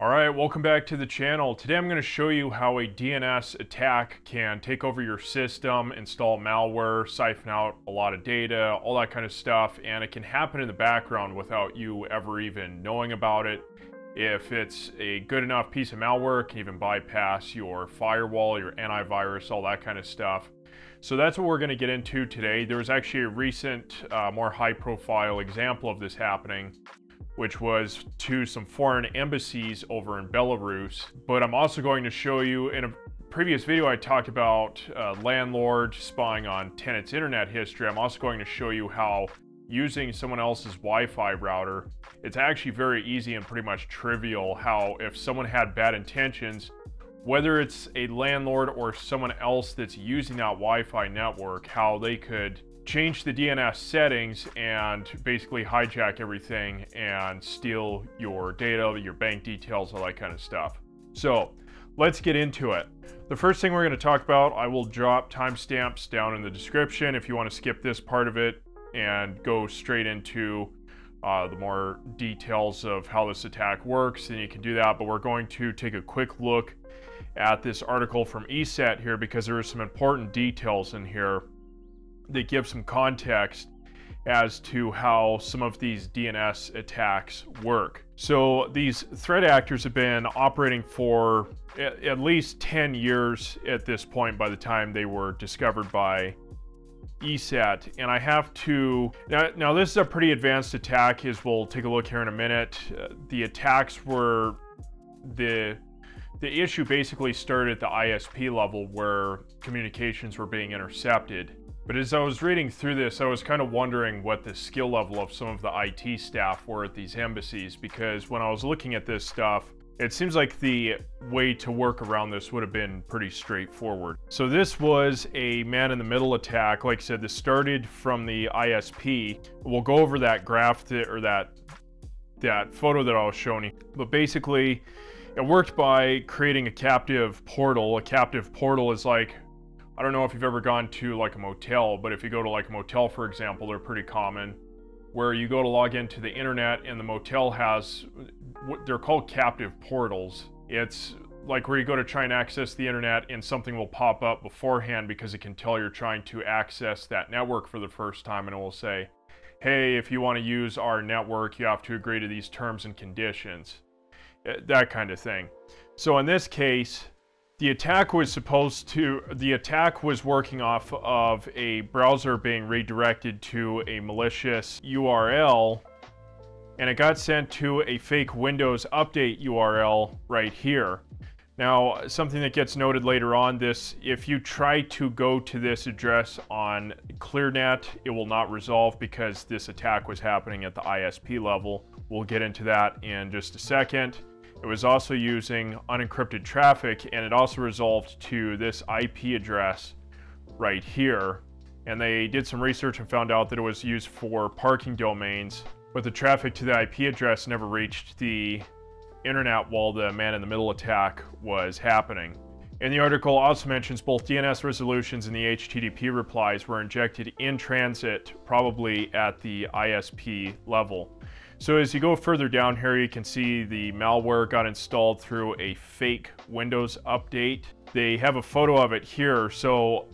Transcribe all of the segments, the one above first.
Alright, welcome back to the channel. Today I'm going to show you how a DNS attack can take over your system, install malware, siphon out a lot of data, all that kind of stuff, and it can happen in the background without you ever even knowing about it. If it's a good enough piece of malware, it can even bypass your firewall, your antivirus, all that kind of stuff. So that's what we're going to get into today. There was actually a recent, uh, more high profile example of this happening which was to some foreign embassies over in Belarus. But I'm also going to show you in a previous video I talked about uh, landlord spying on tenants internet history. I'm also going to show you how using someone else's Wi-Fi router, it's actually very easy and pretty much trivial how if someone had bad intentions, whether it's a landlord or someone else that's using that Wi-Fi network, how they could change the DNS settings and basically hijack everything and steal your data, your bank details, all that kind of stuff. So let's get into it. The first thing we're going to talk about, I will drop timestamps down in the description if you want to skip this part of it and go straight into uh, the more details of how this attack works, then you can do that. But we're going to take a quick look at this article from ESET here because there are some important details in here that give some context as to how some of these DNS attacks work. So these threat actors have been operating for at least 10 years at this point by the time they were discovered by ESET. And I have to, now, now this is a pretty advanced attack as we'll take a look here in a minute. Uh, the attacks were, the, the issue basically started at the ISP level where communications were being intercepted. But as I was reading through this, I was kind of wondering what the skill level of some of the IT staff were at these embassies because when I was looking at this stuff, it seems like the way to work around this would have been pretty straightforward. So this was a man-in-the-middle attack. Like I said, this started from the ISP. We'll go over that graph that, or that that photo that I was showing you. But basically, it worked by creating a captive portal. A captive portal is like I don't know if you've ever gone to like a motel, but if you go to like a motel, for example, they're pretty common, where you go to log into the internet and the motel has, they're called captive portals. It's like where you go to try and access the internet and something will pop up beforehand because it can tell you're trying to access that network for the first time and it will say, hey, if you want to use our network, you have to agree to these terms and conditions. Eh, that kind of thing. So in this case, the attack was supposed to, the attack was working off of a browser being redirected to a malicious URL, and it got sent to a fake Windows Update URL right here. Now, something that gets noted later on this, if you try to go to this address on ClearNet, it will not resolve because this attack was happening at the ISP level. We'll get into that in just a second. It was also using unencrypted traffic and it also resolved to this IP address right here. And they did some research and found out that it was used for parking domains, but the traffic to the IP address never reached the internet while the man-in-the-middle attack was happening. And the article also mentions both DNS resolutions and the HTTP replies were injected in transit, probably at the ISP level. So as you go further down here, you can see the malware got installed through a fake Windows update. They have a photo of it here. So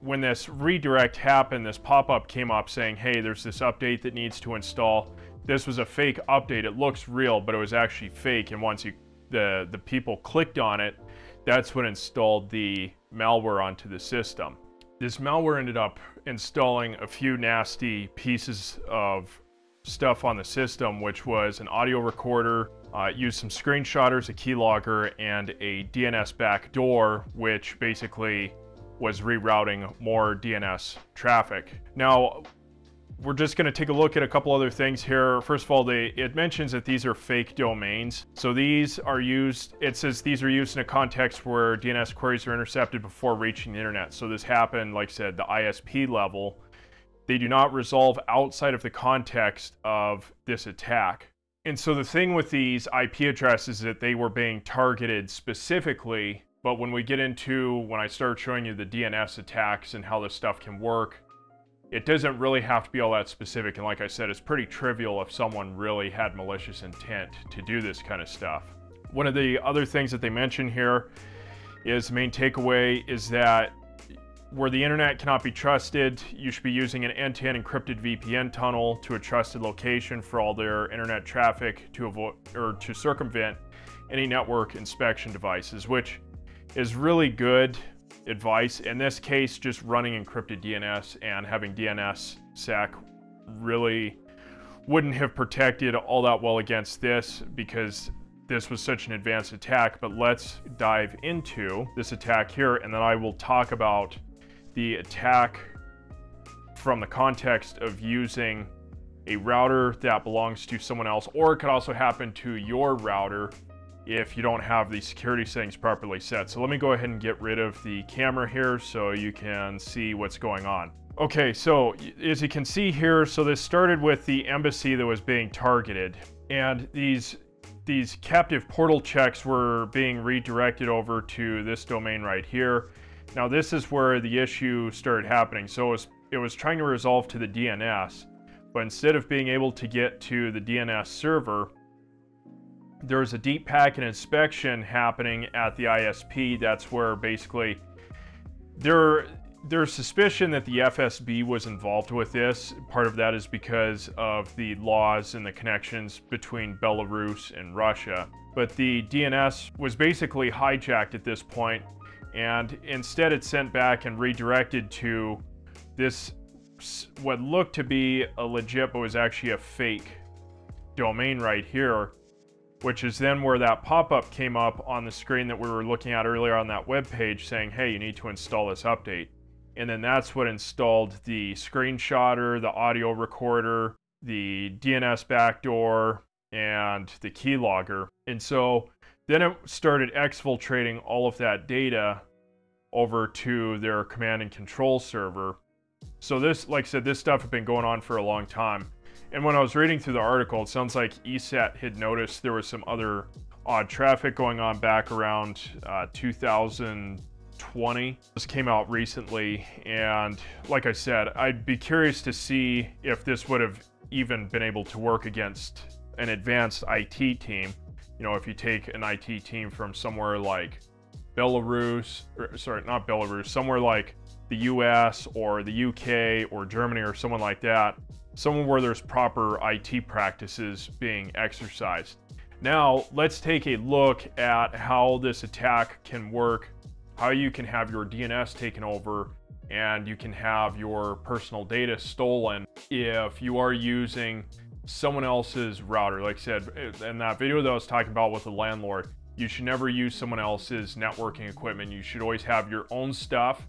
when this redirect happened, this pop-up came up saying, hey, there's this update that needs to install. This was a fake update. It looks real, but it was actually fake. And once you the, the people clicked on it, that's what installed the malware onto the system. This malware ended up installing a few nasty pieces of stuff on the system, which was an audio recorder, uh, used some screenshotters, a keylogger, and a DNS backdoor, which basically was rerouting more DNS traffic. Now, we're just going to take a look at a couple other things here. First of all, they, it mentions that these are fake domains. So these are used, it says these are used in a context where DNS queries are intercepted before reaching the internet. So this happened, like I said, the ISP level. They do not resolve outside of the context of this attack. And so the thing with these IP addresses is that they were being targeted specifically, but when we get into, when I start showing you the DNS attacks and how this stuff can work, it doesn't really have to be all that specific. And like I said, it's pretty trivial if someone really had malicious intent to do this kind of stuff. One of the other things that they mention here is the main takeaway is that where the internet cannot be trusted, you should be using an end-to-end encrypted VPN tunnel to a trusted location for all their internet traffic to avoid or to circumvent any network inspection devices, which is really good advice. In this case, just running encrypted DNS and having DNSSEC really wouldn't have protected all that well against this because this was such an advanced attack, but let's dive into this attack here and then I will talk about the attack from the context of using a router that belongs to someone else, or it could also happen to your router if you don't have the security settings properly set. So let me go ahead and get rid of the camera here so you can see what's going on. Okay, so as you can see here, so this started with the embassy that was being targeted, and these these captive portal checks were being redirected over to this domain right here. Now this is where the issue started happening. So it was, it was trying to resolve to the DNS, but instead of being able to get to the DNS server, there was a deep packet inspection happening at the ISP. That's where basically there there's suspicion that the FSB was involved with this. Part of that is because of the laws and the connections between Belarus and Russia. But the DNS was basically hijacked at this point and instead it's sent back and redirected to this what looked to be a legit but was actually a fake domain right here which is then where that pop-up came up on the screen that we were looking at earlier on that web page saying hey you need to install this update. And then that's what installed the screenshotter the audio recorder the DNS backdoor and the keylogger and so then it started exfiltrating all of that data over to their command and control server. So this, like I said, this stuff had been going on for a long time. And when I was reading through the article, it sounds like ESET had noticed there was some other odd traffic going on back around uh, 2020. This came out recently, and like I said, I'd be curious to see if this would have even been able to work against an advanced IT team you know, if you take an IT team from somewhere like Belarus, or, sorry, not Belarus, somewhere like the US or the UK or Germany or someone like that, somewhere where there's proper IT practices being exercised. Now, let's take a look at how this attack can work, how you can have your DNS taken over, and you can have your personal data stolen if you are using someone else's router. Like I said, eh, in that video that I was talking about with the landlord, you should never use someone else's networking equipment. You should always have your own stuff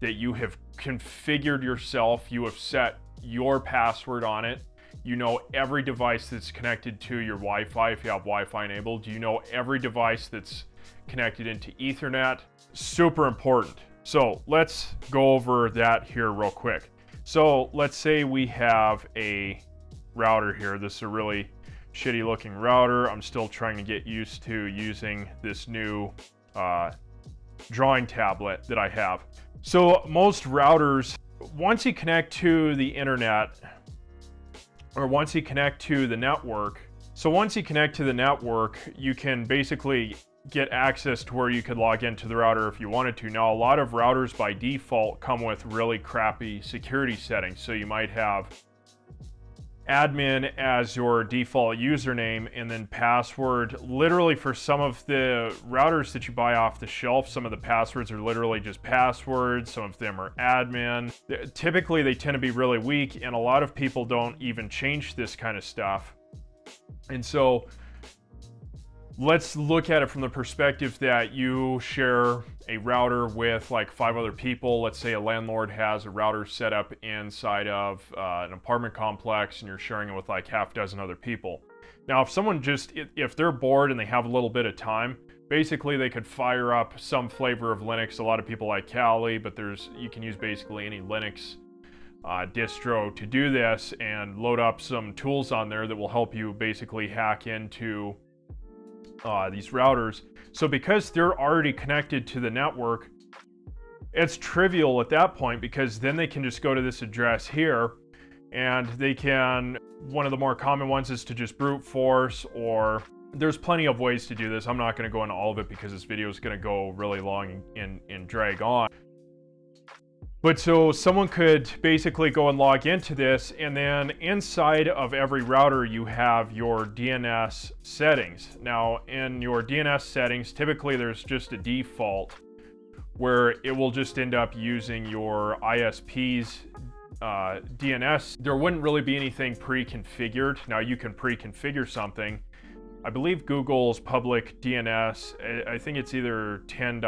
that you have configured yourself. You have set your password on it. You know every device that's connected to your Wi-Fi if you have Wi-Fi enabled. You know every device that's connected into Ethernet. Super important. So let's go over that here real quick. So let's say we have a router here. This is a really shitty looking router. I'm still trying to get used to using this new uh, drawing tablet that I have. So most routers, once you connect to the internet, or once you connect to the network, so once you connect to the network, you can basically get access to where you could log into the router if you wanted to. Now, a lot of routers by default come with really crappy security settings. So you might have admin as your default username and then password. Literally for some of the routers that you buy off the shelf, some of the passwords are literally just passwords. Some of them are admin. Typically they tend to be really weak and a lot of people don't even change this kind of stuff. And so let's look at it from the perspective that you share a router with like five other people. Let's say a landlord has a router set up inside of uh, an apartment complex and you're sharing it with like half dozen other people. Now, if someone just, if they're bored and they have a little bit of time, basically they could fire up some flavor of Linux. A lot of people like Kali, but there's, you can use basically any Linux uh, distro to do this and load up some tools on there that will help you basically hack into uh, these routers. So because they're already connected to the network, it's trivial at that point because then they can just go to this address here and they can, one of the more common ones is to just brute force or there's plenty of ways to do this. I'm not going to go into all of it because this video is going to go really long and, and drag on. But so someone could basically go and log into this and then inside of every router you have your DNS settings. Now in your DNS settings, typically there's just a default where it will just end up using your ISP's uh, DNS. There wouldn't really be anything pre-configured. Now you can pre-configure something. I believe Google's public DNS, I think it's either 10.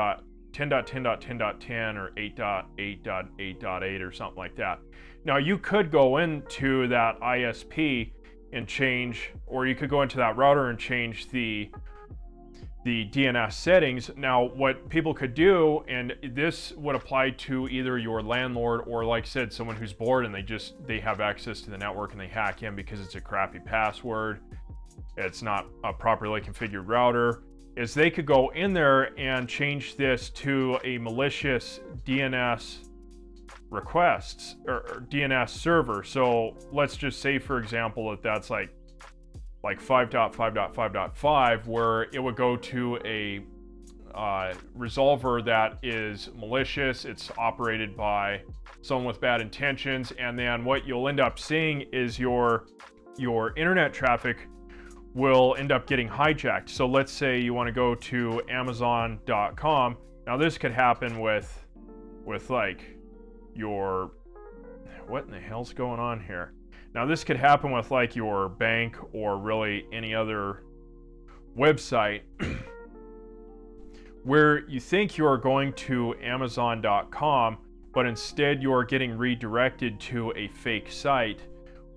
10.10.10.10 or 8.8.8.8 or something like that. Now you could go into that ISP and change, or you could go into that router and change the the DNS settings. Now, what people could do, and this would apply to either your landlord or, like I said, someone who's bored and they just they have access to the network and they hack in because it's a crappy password. It's not a properly configured router is they could go in there and change this to a malicious DNS requests or, or DNS server. So let's just say, for example, that that's like like 5.5.5.5, where it would go to a uh, resolver that is malicious. It's operated by someone with bad intentions, and then what you'll end up seeing is your your internet traffic will end up getting hijacked. So let's say you want to go to amazon.com. Now this could happen with with like your what in the hell's going on here? Now this could happen with like your bank or really any other website where you think you're going to amazon.com but instead you're getting redirected to a fake site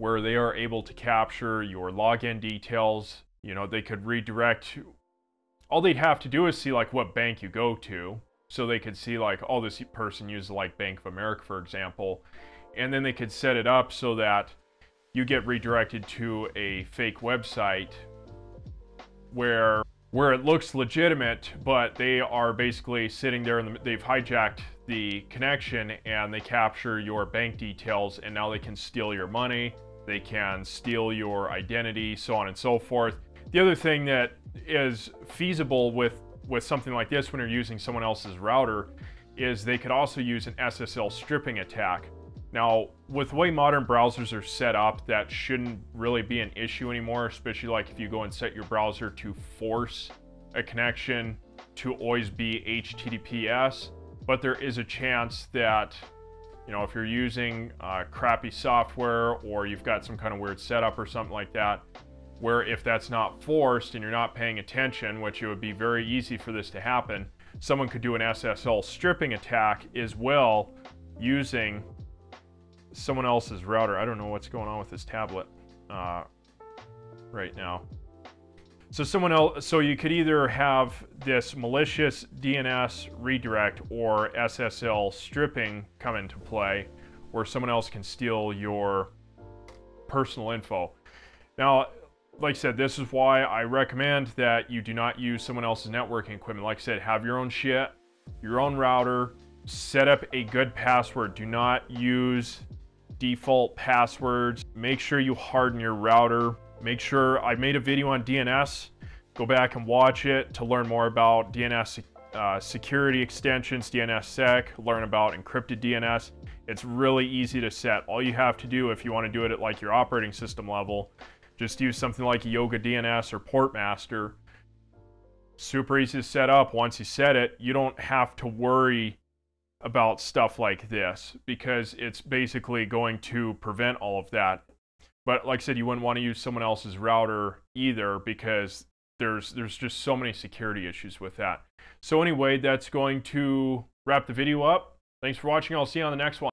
where they are able to capture your login details. You know, they could redirect. All they'd have to do is see like what bank you go to. So they could see like, oh, this person uses like Bank of America, for example. And then they could set it up so that you get redirected to a fake website where where it looks legitimate, but they are basically sitting there and the, they've hijacked the connection and they capture your bank details and now they can steal your money they can steal your identity, so on and so forth. The other thing that is feasible with, with something like this when you're using someone else's router is they could also use an SSL stripping attack. Now, with the way modern browsers are set up, that shouldn't really be an issue anymore, especially like if you go and set your browser to force a connection to always be HTTPS, but there is a chance that you know, if you're using uh, crappy software or you've got some kind of weird setup or something like that, where if that's not forced and you're not paying attention, which it would be very easy for this to happen, someone could do an SSL stripping attack as well using someone else's router. I don't know what's going on with this tablet uh, right now. So someone else, so you could either have this malicious DNS redirect or SSL stripping come into play, where someone else can steal your personal info. Now, like I said, this is why I recommend that you do not use someone else's networking equipment. Like I said, have your own shit, your own router, set up a good password. Do not use default passwords. Make sure you harden your router. Make sure I made a video on DNS. Go back and watch it to learn more about DNS uh, security extensions, DNSSEC, learn about encrypted DNS. It's really easy to set. All you have to do if you want to do it at like your operating system level, just use something like Yoga DNS or Portmaster. Super easy to set up. Once you set it, you don't have to worry about stuff like this because it's basically going to prevent all of that but like I said, you wouldn't want to use someone else's router either because there's there's just so many security issues with that. So anyway, that's going to wrap the video up. Thanks for watching. I'll see you on the next one.